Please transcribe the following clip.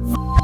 you